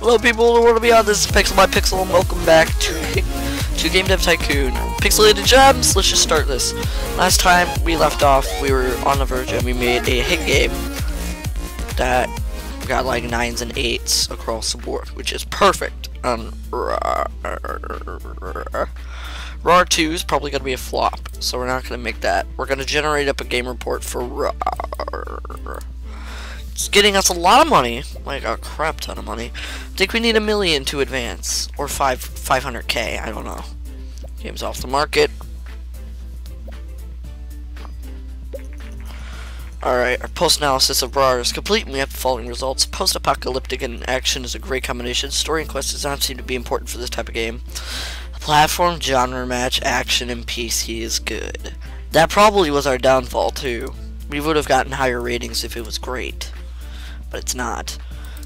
Hello people who want to be on this is Pixel by Pixel and welcome back to to Game Dev Tycoon. Pixelated Gems, let's just start this. Last time we left off, we were on the verge and we made a hit game that got like 9s and 8s across the board, which is perfect. Um, RAR 2 is probably going to be a flop, so we're not going to make that. We're going to generate up a game report for RAR. It's getting us a lot of money, like a crap ton of money. I think we need a million to advance, or five 500k. I don't know. Game's off the market. Alright, our post-analysis of RAR is complete and we have the following results. Post-apocalyptic and action is a great combination. Story and quest does not seem to be important for this type of game. Platform, genre match, action, and PC is good. That probably was our downfall too. We would have gotten higher ratings if it was great but it's not.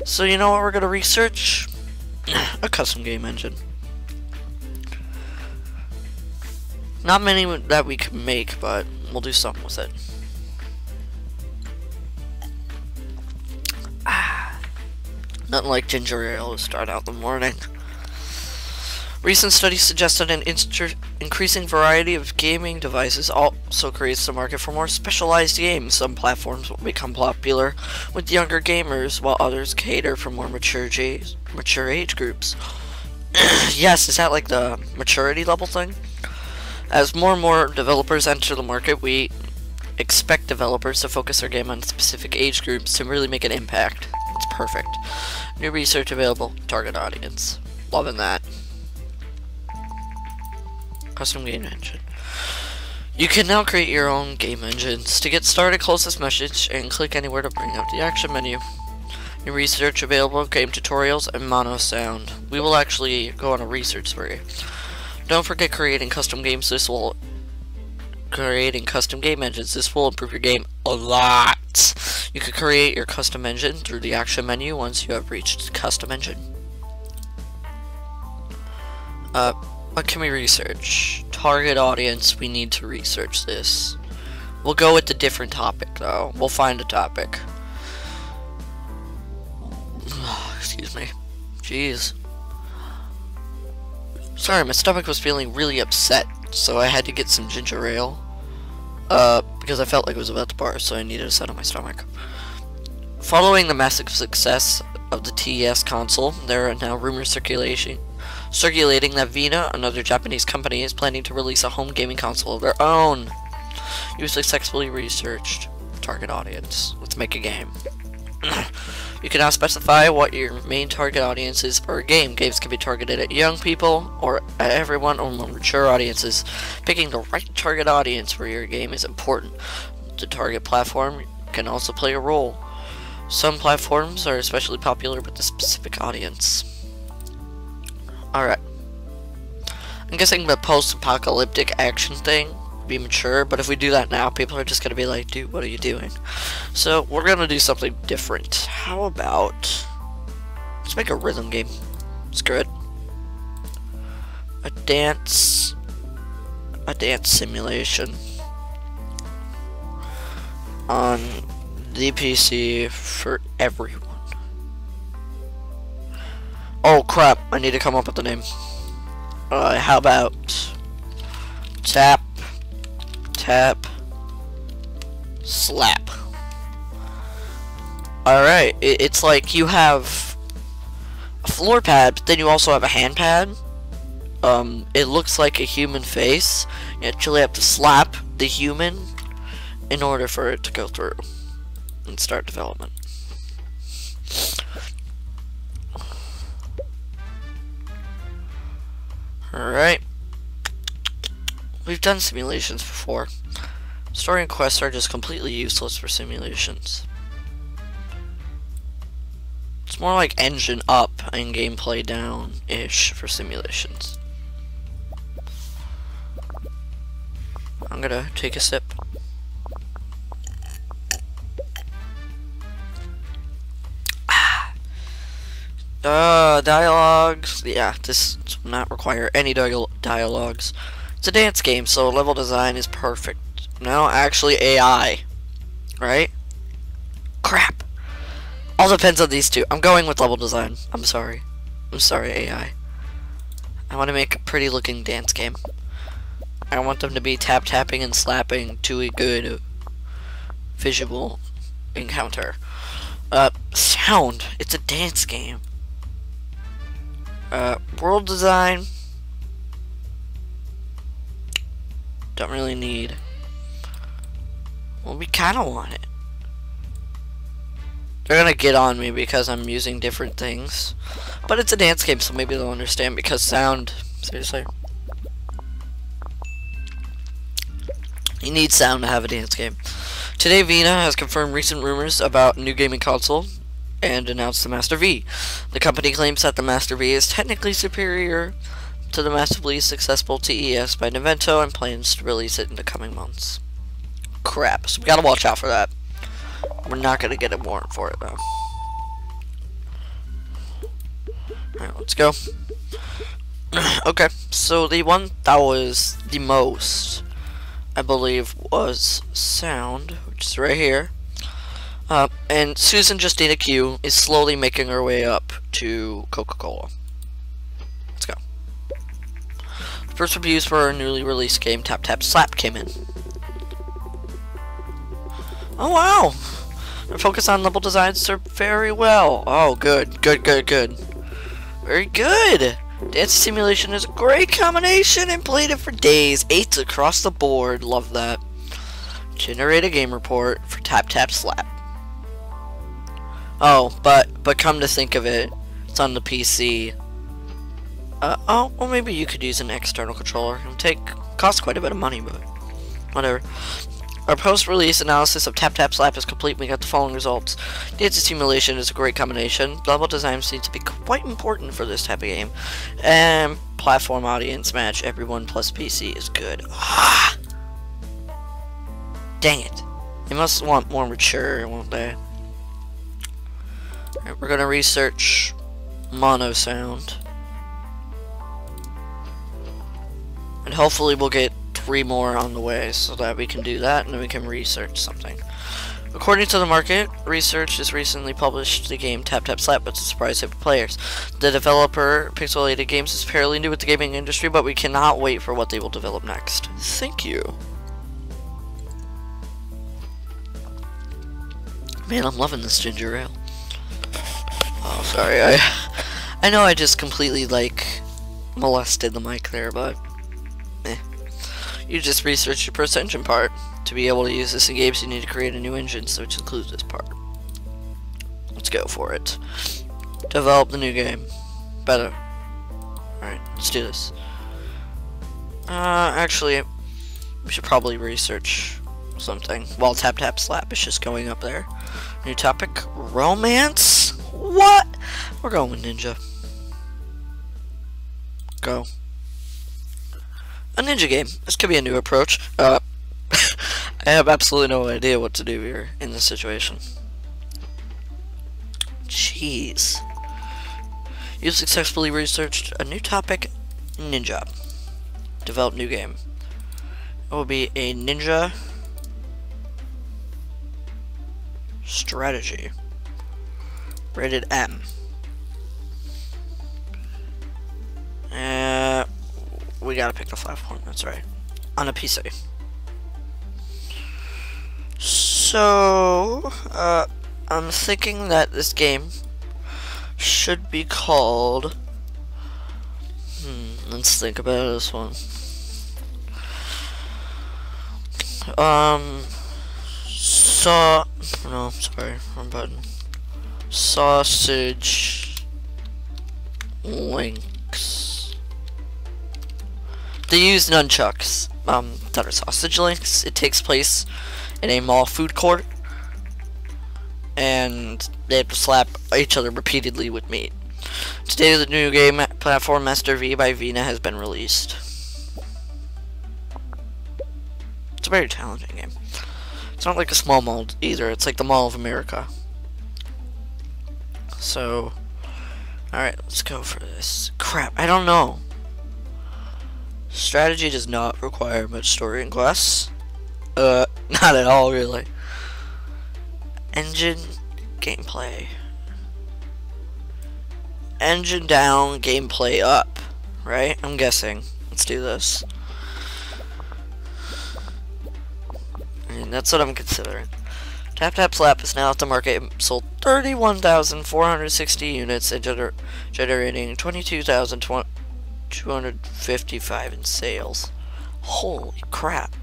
So you know what we're to research? a custom game engine. Not many that we can make, but we'll do something with it. Ah, nothing like ginger ale to start out the morning. Recent studies suggested an increasing variety of gaming devices also creates the market for more specialized games. Some platforms will become popular with younger gamers, while others cater for more mature mature age groups. yes, is that like the maturity level thing? As more and more developers enter the market, we expect developers to focus their game on specific age groups to really make an impact. It's perfect. New research available, target audience. Loving that custom game engine. You can now create your own game engines. To get started, close this message and click anywhere to bring up the action menu. New research available, game tutorials, and mono sound. We will actually go on a research spree. Don't forget creating custom games. This will creating custom game engines. This will improve your game a lot. You can create your custom engine through the action menu once you have reached custom engine. Uh, what can we research? Target audience, we need to research this. We'll go with a different topic, though. We'll find a topic. Excuse me. Jeez. Sorry, my stomach was feeling really upset, so I had to get some ginger ale. Uh, because I felt like it was about to burst, so I needed a set on my stomach. Following the massive success of the TES console, there are now rumors circulating circulating that Vena, another Japanese company, is planning to release a home gaming console of their own. You successfully researched target audience. Let's make a game. you can now specify what your main target audience is for a game. Games can be targeted at young people or at everyone or mature audiences. Picking the right target audience for your game is important. The target platform can also play a role. Some platforms are especially popular with a specific audience. Alright. I'm guessing the post-apocalyptic action thing be mature, but if we do that now, people are just gonna be like, dude, what are you doing? So, we're gonna do something different. How about... Let's make a rhythm game. Screw it. A dance... A dance simulation. On the PC for everyone. Oh crap, I need to come up with the name. Alright, how about tap, tap, slap. Alright, it's like you have a floor pad, but then you also have a hand pad. Um, it looks like a human face. You actually have to slap the human in order for it to go through and start development. Alright. We've done simulations before. Story and quests are just completely useless for simulations. It's more like engine up and gameplay down-ish for simulations. I'm gonna take a sip. Uh, dialogues. Yeah, this not require any dialogues. It's a dance game, so level design is perfect. No, actually AI. Right? Crap. All depends on these two. I'm going with level design. I'm sorry. I'm sorry, AI. I want to make a pretty looking dance game. I want them to be tap tapping and slapping to a good visual encounter. Uh, sound. It's a dance game. Uh, world design. Don't really need. Well, we kind of want it. They're gonna get on me because I'm using different things. But it's a dance game, so maybe they'll understand because sound. Seriously. You need sound to have a dance game. Today, Vena has confirmed recent rumors about new gaming console and announced the Master V. The company claims that the Master V is technically superior to the massively successful TES by Nintendo and plans to release it in the coming months. Crap, so we gotta watch out for that. We're not gonna get a warrant for it though. Alright, let's go. okay, so the one that was the most, I believe, was sound, which is right here. Uh, and Susan Justina Q is slowly making her way up to Coca-Cola. Let's go. First reviews for our newly released game, Tap Tap Slap, came in. Oh wow! Our focus on level designs served very well. Oh, good, good, good, good. Very good! Dance simulation is a great combination and played it for days. Eights across the board. Love that. Generate a game report for Tap Tap Slap. Oh, but but come to think of it, it's on the PC. Uh, oh, well maybe you could use an external controller. It'll take cost quite a bit of money, but whatever. Our post-release analysis of Tap Tap Slap is complete. We got the following results. Dance simulation is a great combination. Level design seems to be quite important for this type of game. And platform audience match, everyone plus PC is good. Ah! Dang it. They must want more mature, won't they? Right, we're gonna research mono sound. And hopefully we'll get three more on the way so that we can do that and then we can research something. According to the market, research has recently published the game Tap Tap Slap, but it's a surprise hit for players. The developer, Pixelated Gems, is fairly new with the gaming industry, but we cannot wait for what they will develop next. Thank you. Man, I'm loving this ginger ale. Oh, sorry. I I know I just completely, like, molested the mic there, but... Eh. You just researched your first engine part. To be able to use this in games, you need to create a new engine, so which includes this part. Let's go for it. Develop the new game. Better. Alright, let's do this. Uh, actually, we should probably research something while Tap Tap Slap is just going up there. New topic, romance? What? We're going with Ninja. Go. A ninja game. This could be a new approach. Uh, I have absolutely no idea what to do here in this situation. Jeez. You've successfully researched a new topic, ninja. Develop new game. It will be a ninja strategy. Rated M. Uh, we gotta pick the platform, that's right. On a PC. So, uh, I'm thinking that this game should be called... Hmm, let's think about this one. Um, so, No, sorry, wrong button. Sausage... Links. They use nunchucks um, that are sausage links. It takes place in a mall food court. And they have to slap each other repeatedly with meat. Today the new game platform Master V by Vena has been released. It's a very challenging game. It's not like a small mall either, it's like the Mall of America. So, alright, let's go for this. Crap, I don't know. Strategy does not require much story and quests. Uh, not at all, really. Engine gameplay. engine down, gameplay up, right? I'm guessing. Let's do this. And that's what I'm considering. Tap Tap Slap is now at the market. Sold 31,460 units and gener generating 22,255 in sales. Holy crap.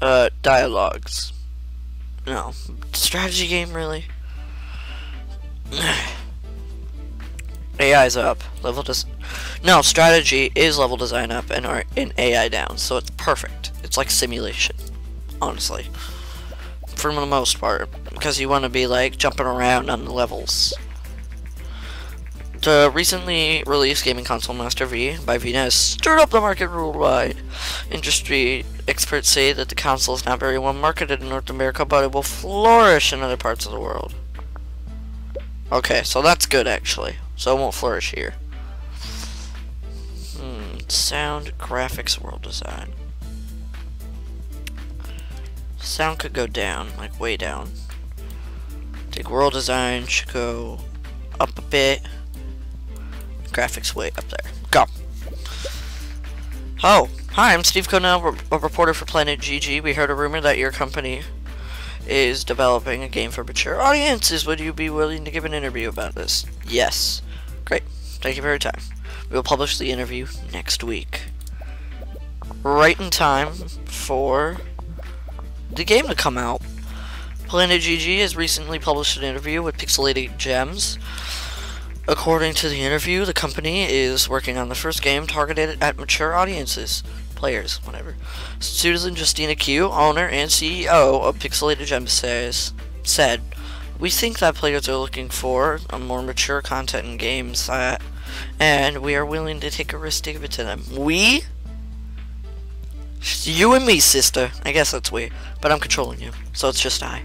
Uh, dialogues. No. Strategy game, really? AI's up. Level des No, strategy is level design up and our in AI down, so it's perfect. It's like simulation, honestly. For the most part, because you want to be like jumping around on the levels. The recently released gaming console Master V by Vena has stirred up the market worldwide. Industry experts say that the console is not very well marketed in North America, but it will flourish in other parts of the world. Okay, so that's good actually. So it won't flourish here. Hmm, sound, graphics, world design. Sound could go down, like way down. I think world design should go up a bit. Graphics way up there. Go. Oh, hi, I'm Steve Connell, a reporter for Planet GG. We heard a rumor that your company is developing a game for mature audiences. Would you be willing to give an interview about this? Yes. Great. Thank you for your time. We will publish the interview next week. Right in time for the game to come out. Planet GG has recently published an interview with Pixelated Gems. According to the interview, the company is working on the first game targeted at mature audiences. Players, whatever. Susan Justina Q, owner and CEO of Pixelated Gems, says, said, we think that players are looking for a more mature content in games, uh, and we are willing to take a risk to give it to them. We? You and me, sister. I guess that's we, but I'm controlling you, so it's just I.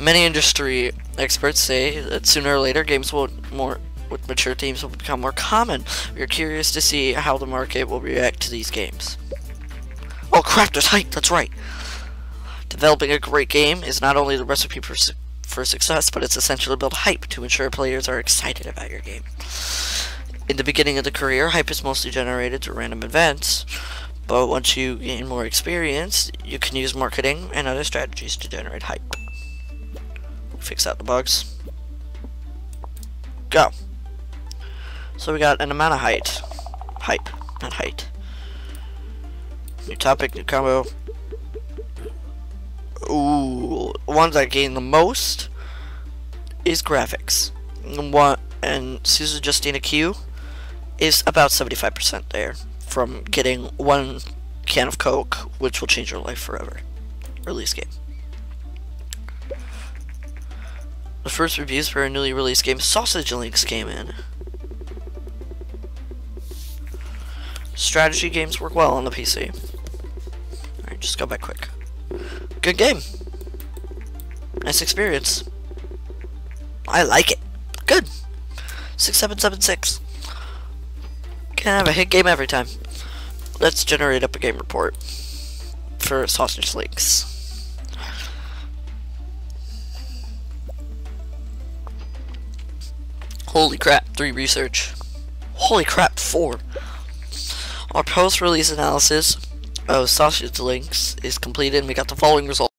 Many industry experts say that sooner or later games will more with mature themes will become more common. We are curious to see how the market will react to these games. Oh crap, there's hype, that's right. Developing a great game is not only the recipe for for success, but it's essential to build hype to ensure players are excited about your game. In the beginning of the career, hype is mostly generated through random events, but once you gain more experience, you can use marketing and other strategies to generate hype. Fix out the bugs. Go. So we got an amount of height. Hype, not height. New topic, new combo. Ooh, ones that gain the most is graphics. One and Susan Justina Q is about 75% there from getting one can of Coke, which will change your life forever. Release game. The first reviews for a newly released game, Sausage Links, came in. Strategy games work well on the PC. Alright, just go back quick. Good game. Nice experience. I like it. Good. 6776. Can have a hit game every time. Let's generate up a game report for Sausage Links. Holy crap, three research. Holy crap, four. Our post-release analysis of Sausage Links is completed and we got the following results.